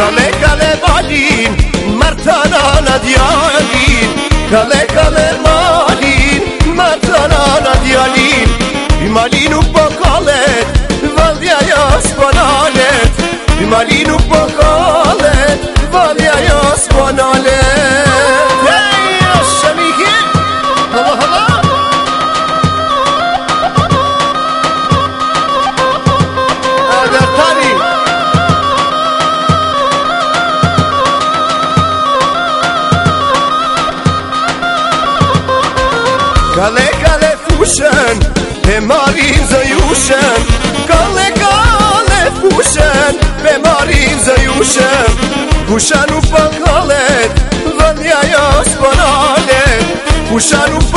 Kale kale balin Martana diyalin Kale kale malin Martana diyalin Malinu bakalet Valya yasbanalet Malinu bakalet Valya Kale kale fushën Pe marim zëjushën. Kale kale fushën Pe marim zëjushën. Kusha nuk për kalet Vëndja jo s'pënalet Kusha nuk